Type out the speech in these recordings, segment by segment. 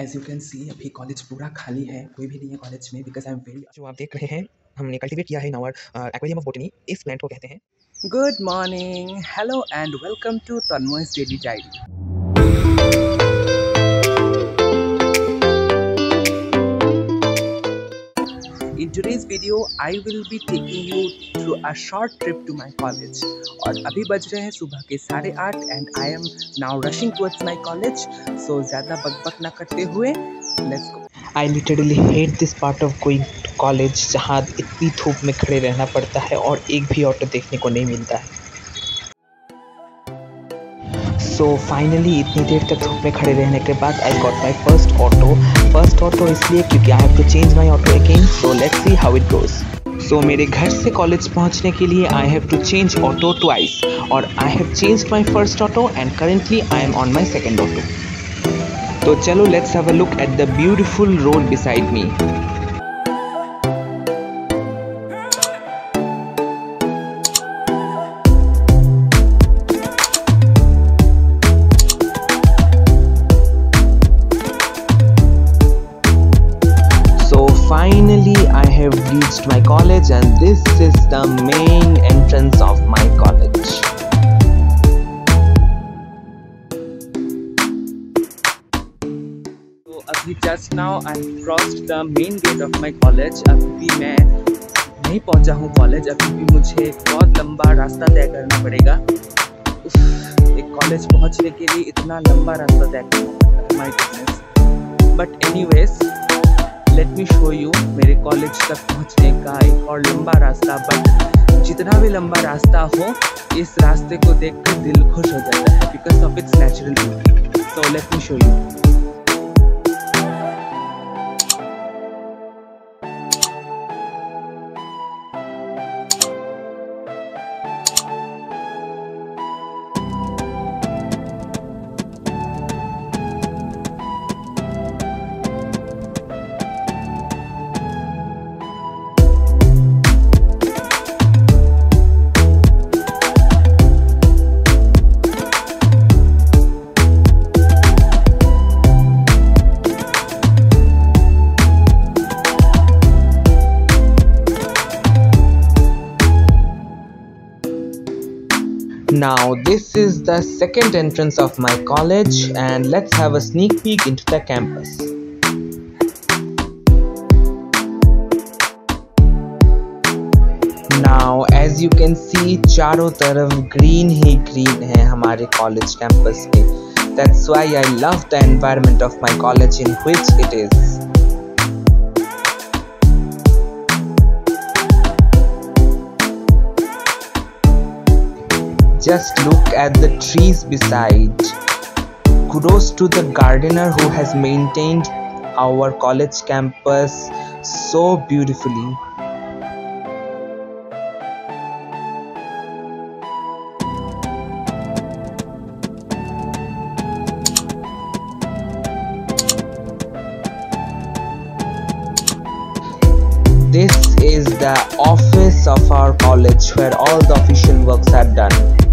As you can see अभी college पूरा खाली है कोई भी नहीं है कॉलेज में बिकॉज़ आई एम वेरी जो आप देख रहे हैं हमने कल्टिवेट किया है in our aquarium of botany इस प्लांट को कहते हैं। Good morning hello and welcome to Tanmoj daily diary In today's video, I will be taking you through a short trip to my college. और अभी बज रहे हैं सुबह के साढ़े आठ and I am now rushing towards my college so ज़्यादा बकबक ना करते हुए let's go I literally hate this part of going to college जहाँ इतनी धूप में खड़े रहना पड़ता है और एक भी ऑटो देखने को नहीं मिलता है। सो फाइनली इतनी देर तक धूप में खड़े रहने के बाद I got my first auto first auto इसलिए क्योंकि I have to change my auto again so let's see how it goes so मेरे घर से कॉलेज पहुँचने के लिए I have to change auto twice और I have change my first auto and currently I am on my second auto तो चलो let's have a look at the beautiful road beside me my college and this is the main entrance of my college. तो अभी just now I crossed the main gate of my college अभी भी मैं नहीं पहुँचा हूँ college अभी भी मुझे बहुत लंबा रास्ता तय करना पड़ेगा। एक कॉलेज पहुँचने के लिए इतना लंबा रास्ता तय करना पड़ता है my goodness but anyways let me show you मेरे कॉलेज तक पहुँचने का एक और लंबा रास्ता बट जितना भी लंबा रास्ता हो, इस रास्ते को देखकर दिल खुश हो जाता है because of its natural beauty so let me show you Now this is the second entrance of my college and let's have a sneak peek into the campus. Now as you can see चारों तरफ green ही green है हमारे college campus में. That's why I love the environment of my college in which it is. Just look at the trees beside. Kudos to the gardener who has maintained our college campus so beautifully. This is the office of our college where all the official works are done.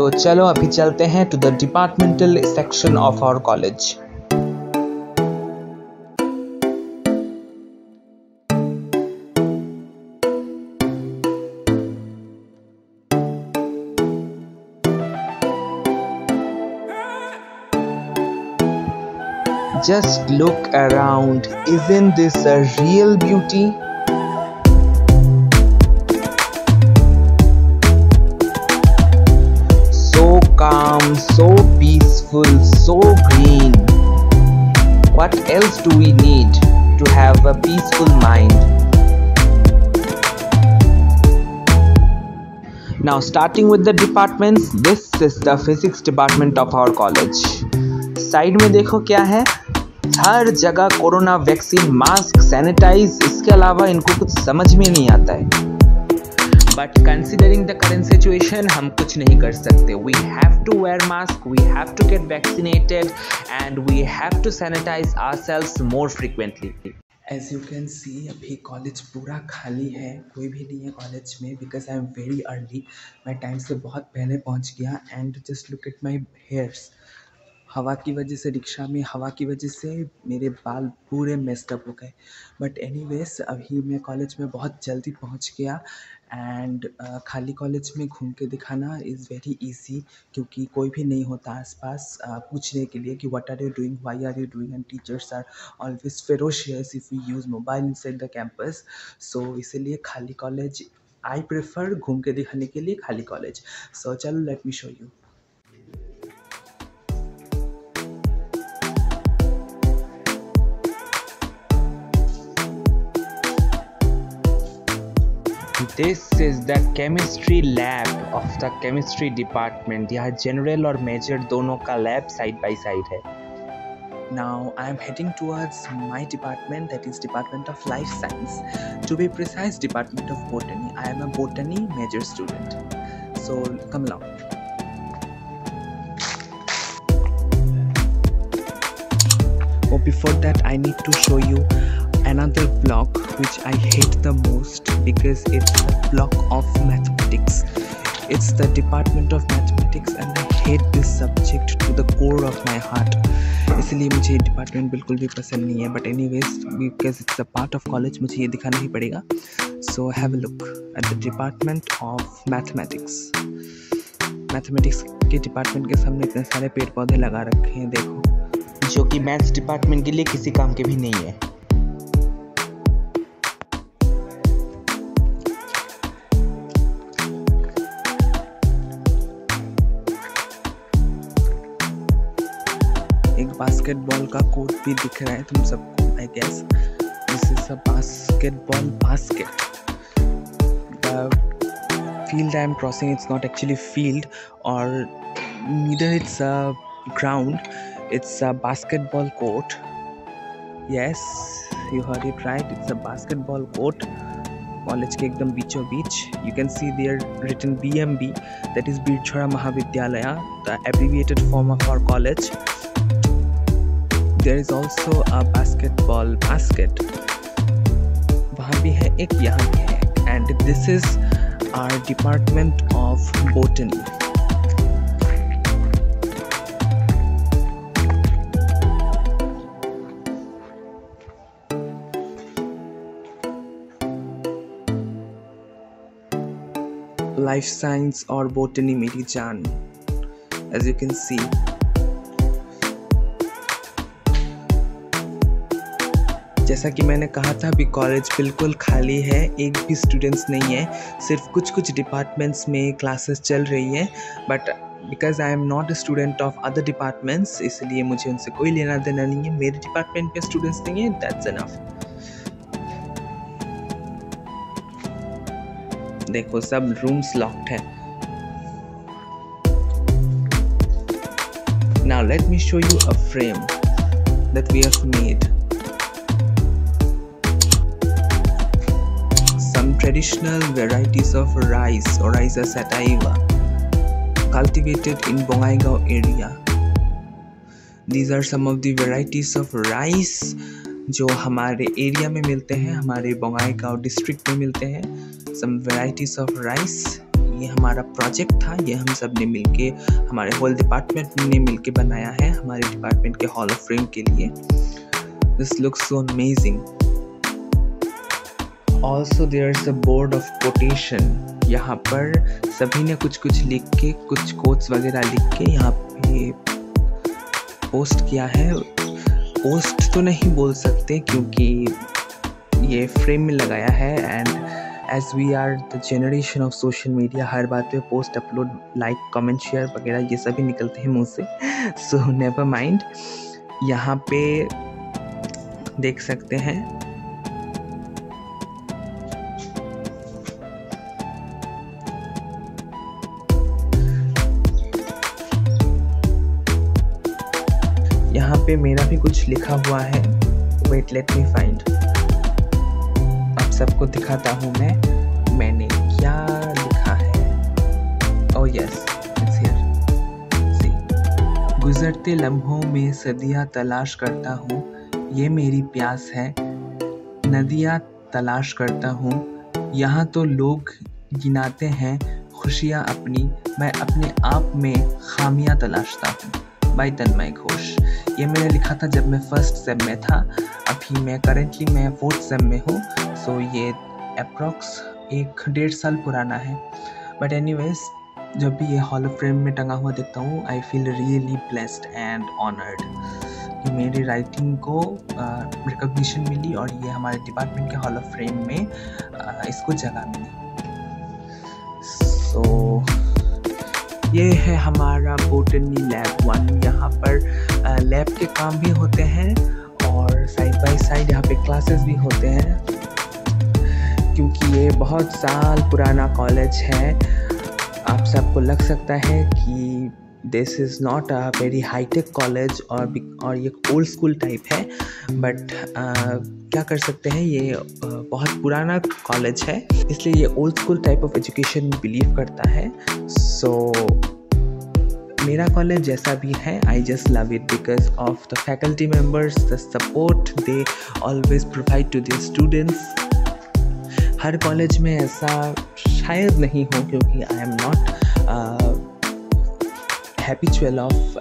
तो चलो अभी चलते हैं to the departmental section of our college Just look around. Isn't this a real beauty? Calm, so peaceful, so green. What else do we need to have a peaceful mind? Now, starting with the departments, this is the physics department of our college. Side में देखो क्या है हर जगह corona vaccine mask sanitise इसके अलावा इनको कुछ समझ में नहीं आता है but considering the current situation हम कुछ नहीं कर सकते। We have to wear mask we have to get vaccinated and we have to sanitise our cells more frequently as you can see अभी कॉलेज पूरा खाली है। कोई भी नहीं है कॉलेज में because I am very early मैं टाइम से बहुत पहले पहुँच गया and just look at my hairs हवा की वजह से, रिक्शा में हवा की वजह से मेरे बाल पूरे मेस्टअप हो गए। बट एनी अभी मैं कॉलेज में बहुत जल्दी पहुँच गया एंड uh, खाली कॉलेज में घूम के दिखाना इज़ वेरी ईज़ी क्योंकि कोई भी नहीं होता आसपास uh, पूछने के लिए कि what are you doing why are you doing and teachers are always ferocious if you use mobile inside the campus so इसीलिए खाली कॉलेज आई प्रेफर घूम के दिखाने के लिए खाली कॉलेज सो चलो let me show you This is the chemistry lab of the chemistry department. यहाँ general और major दोनों का lab side by side है. Now I am heading towards my department that is Department of Life Science. To be precise, Department of Botany. I am a botany major student. So come along. Oh, before that, I need to show you another block which I hate the most because it's the block of mathematics. It's the Department of Mathematics and I hate this subject to the core of my heart. इसलिए मुझे ये department बिल्कुल भी पसंद नहीं है but anyways because it's a part of college मुझे ये दिखाना ही पड़ेगा so have a look at the department of mathematics mathematics के डिपार्टमेंट के सामने इतने सारे पेड़ पौधे लगा रखे हैं, देखो जो कि मैथ्स डिपार्टमेंट के लिए किसी काम के भी नहीं है बास्केटबॉल का कोर्ट भी दिख रहा है तुम सबको I guess this is a basketball basket the field I am crossing it's not actually field और neither it's a ground it's a basketball court yes you heard it right it's a basketball court college के एकदम बीचों बीच you can see there written B M B that is Birchhoda Mahavidyalaya the abbreviated form of our college there is also a basketball basket वहाँ भी है, एक यहाँ भी है। And this is our department of botany life science और botany मेरी जान एज यू कैन सी जैसा कि मैंने कहा था, अभी कॉलेज बिल्कुल खाली है, एक भी स्टूडेंट्स नहीं है। सिर्फ़ कुछ कुछ डिपार्टमेंट्स में क्लासेस चल रही हैं but because I am not a student of other departments इसलिए मुझे उनसे कोई लेना देना नहीं है। मेरे डिपार्टमेंट में स्टूडेंट्स नहीं है दैट्स इनफ देखो, सब रूम्स लॉक्ड है। Now let me show you a frame that we have made. Traditional varieties of rice or rice sativa cultivated in Bongaigaon area. These are some of the varieties of rice जो हमारे area में मिलते हैं, हमारे Bongaigaon district में मिलते हैं। सम varieties of rice ये हमारा प्रोजेक्ट था, ये हम सबने मिलके, हमारे होल डिपार्टमेंट ने मिलके बनाया है, हमारे डिपार्टमेंट के हॉल ऑफ़ फ्रेम के लिए। This looks so amazing also there is a board of quotation यहाँ पर सभी ने कुछ कुछ लिख के, कुछ कोट्स वगैरह लिख के यहाँ पे पोस्ट किया है। पोस्ट तो नहीं बोल सकते क्योंकि ये फ्रेम में लगाया है and as we are the generation of social media हर बात पे post upload like comment share वगैरह ये सभी निकलते हैं मुँह से। सो नेवर माइंड यहाँ पे देख सकते हैं। पे मेरा भी कुछ लिखा हुआ है। वेट लेट मी फाइंड आप सबको दिखाता हूँ मैं, मैंने क्या लिखा है। Oh yes it's here see गुजरते लम्हों में सदियाँ तलाश करता हूँ। ये मेरी प्यास है। नदियाँ तलाश करता हूँ। यहाँ तो लोग गिनाते हैं खुशियाँ अपनी। मैं अपने आप में खामियाँ तलाशता हूँ। बाई तन्मय घोष ये मैंने लिखा था जब मैं फ़र्स्ट सेम में था। अभी मैं करेंटली मैं फोर्थ सेम में हूँ। सो so ये अप्रॉक्स एक डेढ़ साल पुराना है। बट एनी जब भी ये हॉल ऑफ़ फ्रेम में टंगा हुआ देखता हूँ I feel really blessed and honoured कि मेरी राइटिंग को रिकॉग्निशन मिली और ये हमारे डिपार्टमेंट के हॉल ऑफ़ फ्रेम में uh, इसको जगह मिली। सो so, ये है हमारा बोटनी लैब वन यहाँ पर लैब के काम भी होते हैं और साइड बाय साइड यहाँ पे क्लासेस भी होते हैं। क्योंकि ये बहुत साल पुराना कॉलेज है। आप सबको लग सकता है कि this is not a very high tech college और और ये ओल्ड स्कूल टाइप है बट uh, क्या कर सकते हैं? ये uh, बहुत पुराना कॉलेज है इसलिए ये old school type of education believe करता है। सो so, मेरा कॉलेज जैसा भी है I just love it because of the faculty members the support they always provide to the students her college में ऐसा शायद नहीं हो क्योंकि I am not habitual of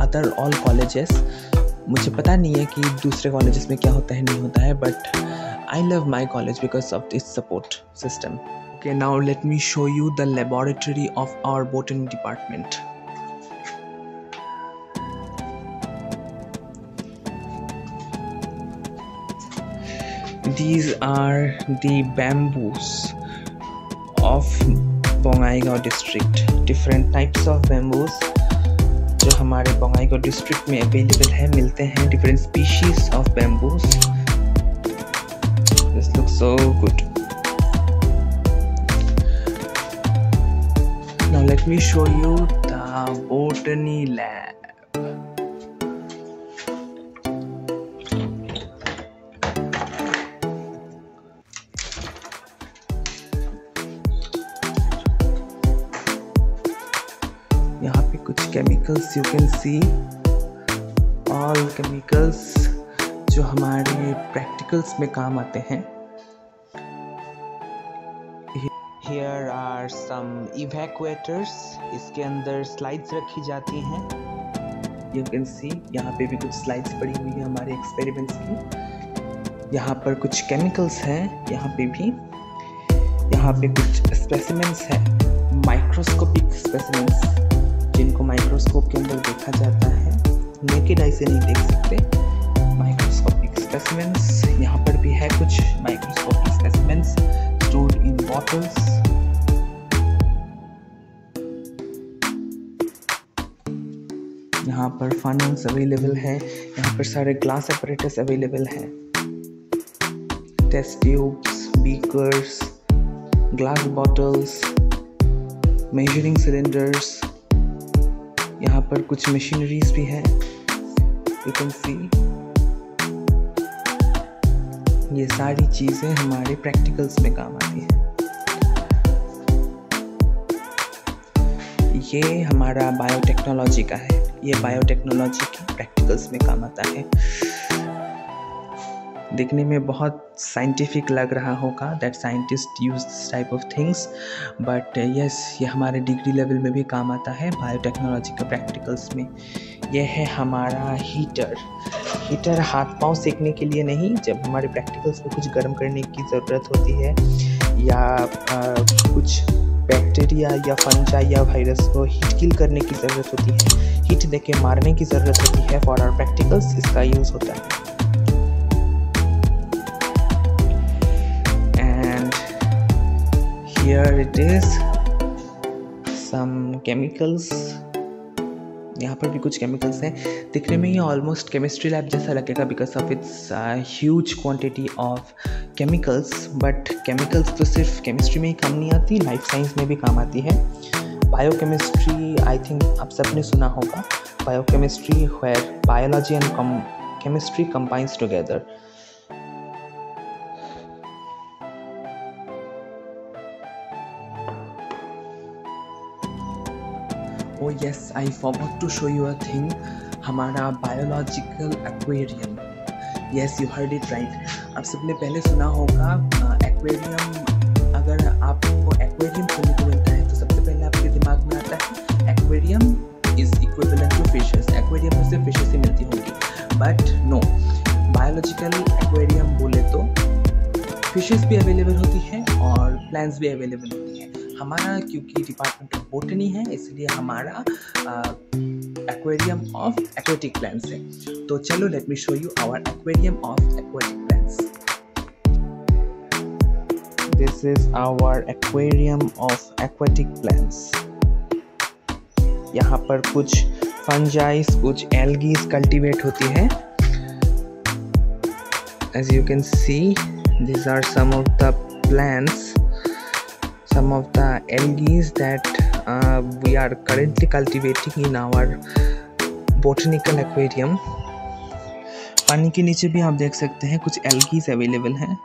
other all colleges मुझे पता नहीं है कि दूसरे कॉलेजेस में क्या होता है, नहीं होता है but I love my college because of this support system okay now let me show you the laboratory of our botany department these are the bamboos of district. Different types of bamboos. जो हमारे Bongaigaon district में available है, मिलते हैं different species of bamboos this look so good now let me show you the botany lab. Chemicals, you can see. All chemicals जो हमारे practicals में काम आते हैं। Here are some evacuators. इसके अंदर स्लाइड्स रखी जाती हैं। You can see, यहाँ पे भी कुछ स्लाइड्स पड़ी हुई है हमारे एक्सपेरिमेंट्स की। यहाँ पर कुछ केमिकल्स हैं, यहाँ पे भी। यहाँ पे कुछ स्पेसिमेंट्स हैं। माइक्रोस्कोपिक स्पेसिमेंट्स जिनको माइक्रोस्कोप के अंदर देखा जाता है नेकेड आई से नहीं देख सकते। माइक्रोस्कोपिक स्पेसिमेंट्स यहाँ पर भी है कुछ microscopic specimens stored in bottles यहाँ पर फनल्स अवेलेबल है, यहाँ पर सारे ग्लास अपरेटस अवेलेबल हैं। Test tubes beakers glass bottles measuring cylinders यहाँ पर कुछ मशीनरीज भी हैं यू कैन सी ये सारी चीज़ें हमारे प्रैक्टिकल्स में काम आती हैं। ये हमारा बायोटेक्नोलॉजी का है। ये बायोटेक्नोलॉजी के प्रैक्टिकल्स में काम आता है। देखने में बहुत साइंटिफिक लग रहा होगा that scientist use this type of things but yes ये हमारे डिग्री लेवल में भी काम आता है बायोटेक्नोलॉजी के प्रैक्टिकल्स में। यह है हमारा हीटर हीटर हाथ पाँव सेकने के लिए नहीं जब हमारे प्रैक्टिकल्स में कुछ गर्म करने की ज़रूरत होती है या आ, कुछ बैक्टीरिया या फंजा या वायरस को हीट किल करने की ज़रूरत होती है। हीट देके मारने की ज़रूरत होती है फॉर आर प्रैक्टिकल्स इसका यूज़ होता है। Here it is. Some chemicals. यहाँ पर भी कुछ केमिकल्स हैं। दिखने में ये ऑलमोस्ट केमिस्ट्री लैब जैसा लगेगा because of its huge quantity of chemicals but chemicals तो सिर्फ़ केमिस्ट्री में ही काम नहीं आती लाइफ साइंस में भी काम आती है। बायोकेमिस्ट्री आई थिंक आप सबने सुना होगा। Biochemistry where biology and chemistry combines together yes I forgot to show you a thing हमारा biological aquarium yes you heard it right आप सबने पहले सुना होगा एक्वेरियम अगर आपको एक्वेरियम सुनने को मिलता है तो सबसे पहले आपके दिमाग में आता है aquarium is equivalent to fishes aquarium में सिर्फ़ फिशेस ही मिलती होंगी. बट नो बायोलॉजिकल एक्वेरियम बोले तो फिशेस भी अवेलेबल होती हैं और प्लांट्स भी अवेलेबल होती हैं. हमारा, क्योंकि डिपार्टमेंट ऑफ़ बोटनी है, इसलिए हमारा एक्वेरियम ऑफ़ एक्वेटिक प्लांट्स है। तो चलो let me show you our aquarium of aquatic plants this is our aquarium of aquatic plants यहाँ पर कुछ फंजाइस कुछ एल्गीज कल्टीवेट होती है। As you can see, these are some of the plants some of the algae that uh, we are currently cultivating in our botanical aquarium. पानी के नीचे भी आप देख सकते हैं कुछ एल्गीज अवेलेबल हैं।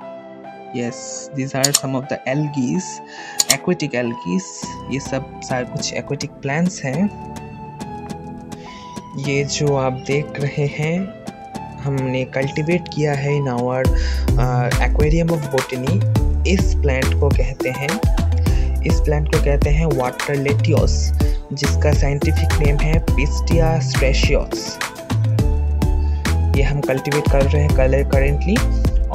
Yes these are some of the algaes aquatic algaes ये सब सारे कुछ एक्वेटिक प्लांट्स हैं। ये जो आप देख रहे हैं हमने कल्टीवेट किया है in our aquarium of botany इस प्लांट को कहते हैं इस प्लांट को कहते हैं वाटर लेटियोस जिसका साइंटिफिक नेम है पिस्टिया स्ट्रेशियोस ये हम कल्टीवेट कर रहे हैं कलर करेंटली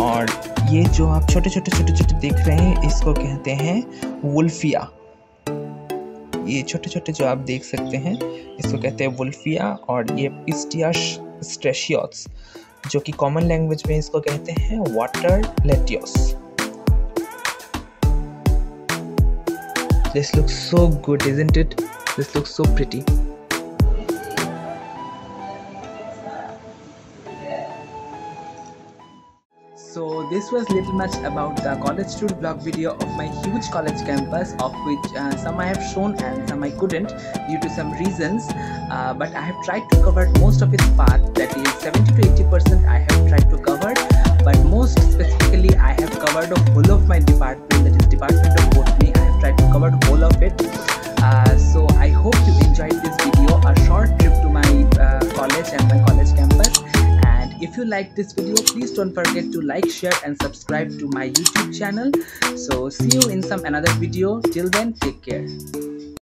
और ये जो आप छोटे छोटे छोटे छोटे देख रहे हैं, इसको कहते हैं वुल्फिया ये छोटे छोटे जो आप देख सकते हैं, इसको कहते हैं वुल्फिया और ये पिस्टिया स्ट्रेशियोस जो कि कॉमन लैंग्वेज में इसको कहते हैं water lettuce This looks so good, isn't it? This looks so pretty. So this was little much about the college tour vlog video of my huge college campus of which uh, some I have shown and some I couldn't due to some reasons uh, but I have tried to cover most of its part that is 70 to 80 percent I have tried to cover but most specifically I have covered the whole of my department that is department of tried to cover the whole of it. Uh, so I hope you enjoyed this video. A short trip to my uh, college and my college campus. And if you like this video please don't forget to like share and subscribe to my youtube channel. So see you in some another video. Till then take care